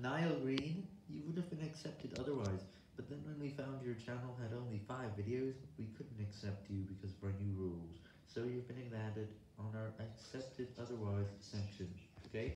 NileGreen, you would have been accepted otherwise, but then when we found your channel had only 5 videos, we couldn't accept you because of our new rules, so you've been added on our accepted otherwise section.